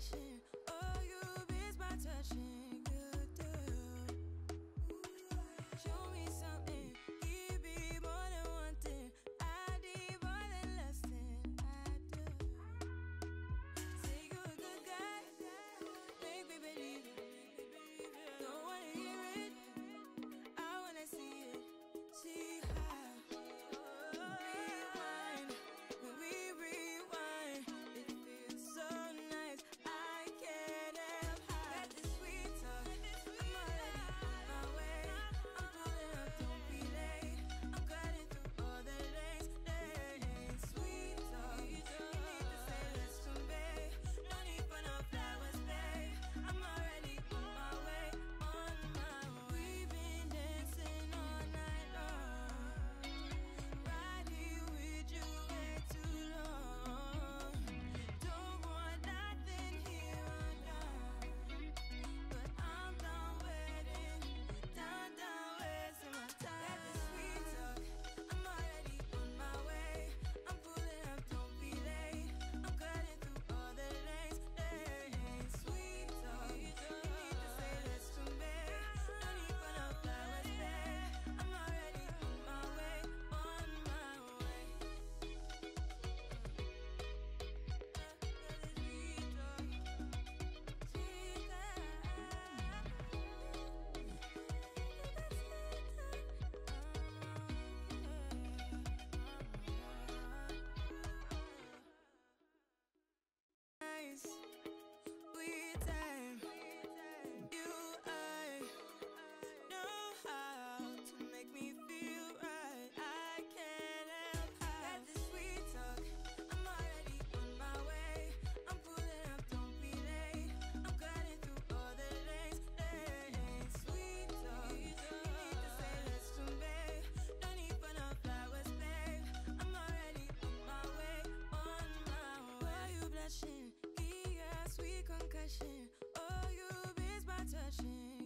passion. Oh, you miss my touching. touching. Oh, you miss my touching.